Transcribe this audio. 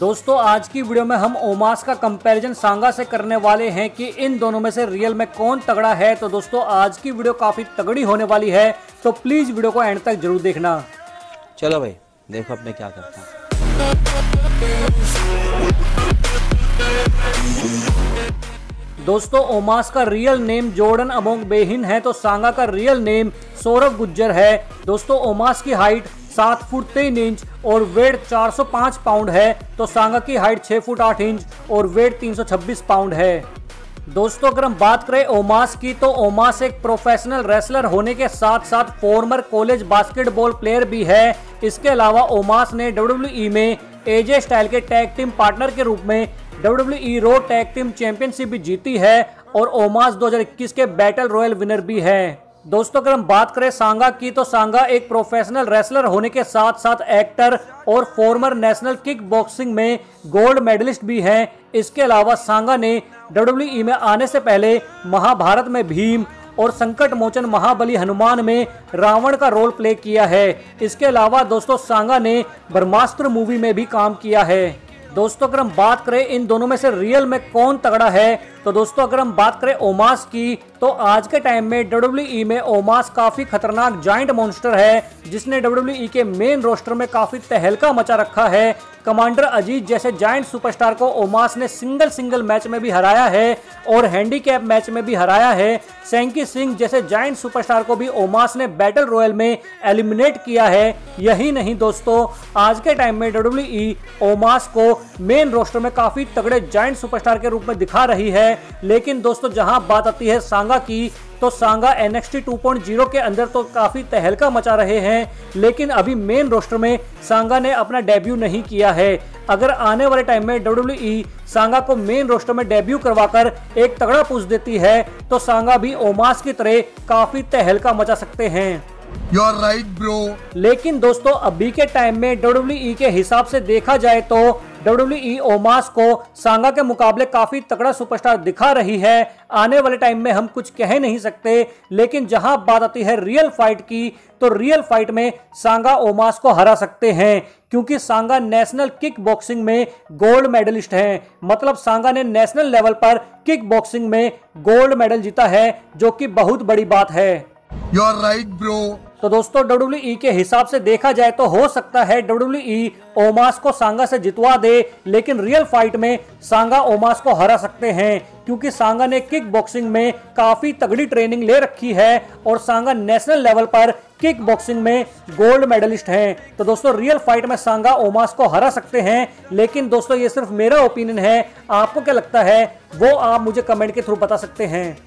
दोस्तों आज की वीडियो में हम ओमास का कंपैरिजन सांगा से करने वाले हैं कि इन दोनों में से रियल में कौन तगड़ा है। तो दोस्तों आज की वीडियो काफ़ी तगड़ी होने वाली है तो प्लीज़ वीडियो को एंड तक ज़रूर देखना। चलो भाई देखो अब मैं क्या करता हूँ। दोस्तों ओमास का रियल नेम जोर्डन अमोंग बेहिन है तो सांगा का रियल नेम सौरभ गुज्जर है। दोस्तों ओमास की हाइट सात फुट तीन इंच और वेट 405 पाउंड है। तो सांगा की हाइट 6 फुट 8 इंच और वेट 326 पाउंड है। दोस्तों, अगर हम बात करें ओमास की तो ओमास एक प्रोफेशनल रेसलर होने के साथ साथ फॉर्मर कॉलेज बास्केटबॉल प्लेयर भी है। इसके अलावा ओमास ने डब्ल्यू में एजे स्टाइल के टैग टीम पार्टनर के रूप में W Raw tag team championship भी जीती है और ओमास 2021 के बैटल रॉयल विनर भी है। दोस्तों, अगर हम बात करें सांगा की तो सांगा एक प्रोफेशनल रेसलर होने के साथ साथ एक्टर और फॉर्मर नेशनल किक बॉक्सिंग में गोल्ड मेडलिस्ट भी हैं। इसके अलावा सांगा ने डब्ल्यू में आने से पहले महाभारत में भीम और संकट मोचन महाबली हनुमान में रावण का रोल प्ले किया है। इसके अलावा दोस्तों, सांगा ने ब्रह्मास्त्र मूवी में भी काम किया है। दोस्तों, अगर हम बात करें इन दोनों में से रियल में कौन तगड़ा है तो दोस्तों, अगर हम बात करें ओमास की तो आज के टाइम में डब्ल्यू में ओमास काफ़ी खतरनाक जॉइंट मॉन्स्टर है, जिसने डब्ल्यू के मेन रोस्टर में काफ़ी तहलका मचा रखा है। कमांडर अजीत जैसे जाइंट सुपरस्टार को ओमास ने सिंगल सिंगल मैच में भी हराया है और हैंडीकैप मैच में भी हराया है। सैंकी सिंह जैसे जाइंट सुपरस्टार को भी ओमास ने बैटल रॉयल में एलिमिनेट किया है। यही नहीं दोस्तों, आज के टाइम में डब्ल्यू ओमास को मेन रोस्टर में काफ़ी तगड़े जाइंट सुपरस्टार के रूप में दिखा रही है। लेकिन दोस्तों, जहाँ बात आती है सांगा की तो सांगा NXT 2.0 के अंदर तो काफ़ी तहलका मचा रहे हैं लेकिन अभी मेन रोस्टर में सांगा ने अपना डेब्यू नहीं किया है। अगर आने वाले टाइम में WWE सांगा को मेन रोस्टर में डेब्यू करवाकर एक तगड़ा पूछ देती है तो सांगा भी ओमास की तरह काफ़ी तहलका मचा सकते हैं। यू आर राइट ब्रो लेकिन दोस्तों अभी के टाइम में डब्ल्यू के हिसाब से देखा जाए तो डब्ल्यू ओमास को सांगा के मुकाबले काफ़ी तगड़ा सुपरस्टार दिखा रही है। आने वाले टाइम में हम कुछ कह नहीं सकते, लेकिन जहाँ बात आती है रियल फाइट की तो रियल फाइट में सांगा ओमास को हरा सकते हैं, क्योंकि सांगा नेशनल किक बॉक्सिंग में गोल्ड मेडलिस्ट हैं। मतलब सांगा ने नेशनल लेवल पर किक बॉक्सिंग में गोल्ड मेडल जीता है, जो कि बहुत बड़ी बात है। यू आर राइट ब्रो तो दोस्तों डब्ल्यू के हिसाब से देखा जाए तो हो सकता है डब्ल्यू ओमास को सांगा से जितवा दे, लेकिन रियल फाइट में सांगा ओमास को हरा सकते हैं, क्योंकि सांगा ने किक बॉक्सिंग में काफ़ी तगड़ी ट्रेनिंग ले रखी है और सांगा नेशनल लेवल पर किक बॉक्सिंग में गोल्ड मेडलिस्ट हैं। तो दोस्तों रियल फाइट में सांगा ओमास को हरा सकते हैं, लेकिन दोस्तों, ये सिर्फ़ मेरा ओपिनियन है। आपको क्या लगता है? वो आप मुझे कमेंट के थ्रू बता सकते हैं।